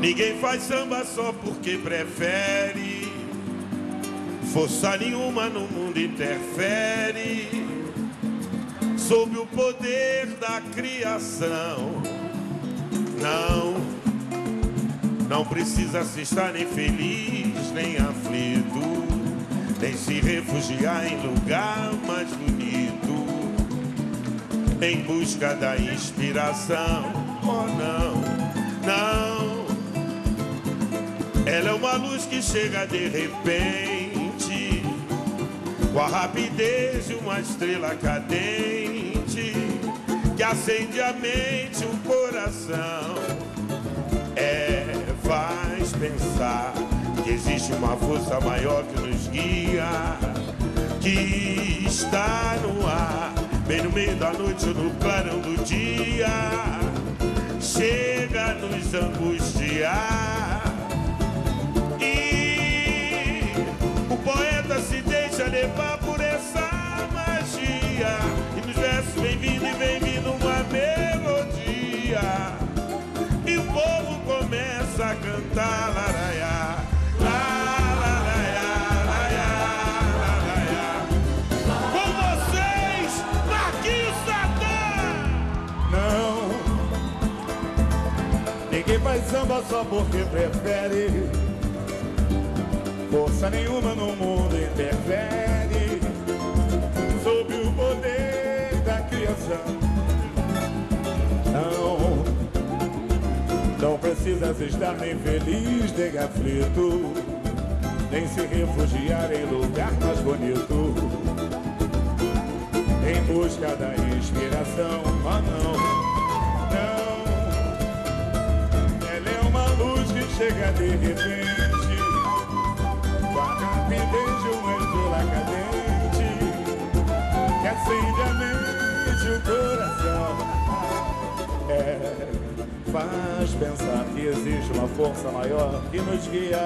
Ninguém faz samba só porque prefere. Força nenhuma no mundo interfere sob o poder da criação. Não, não precisa se estar nem feliz, nem aflito, nem se refugiar em lugar mais bonito, em busca da inspiração. Oh, não, não. Ela é uma luz que chega de repente, com a rapidez de uma estrela cadente, que acende a mente, o coração. É, faz pensar que existe uma força maior que nos guia, que está no ar, bem no meio da noite ou no clarão do dia, chega a nos angustiar. Faz samba só porque prefere. Força nenhuma no mundo interfere. Precisas estar nem feliz, nem aflito. Nem se refugiar em lugar mais bonito em busca da inspiração. Ah, não, não. Ela é uma luz que chega de repente, pensar que existe uma força maior que nos guia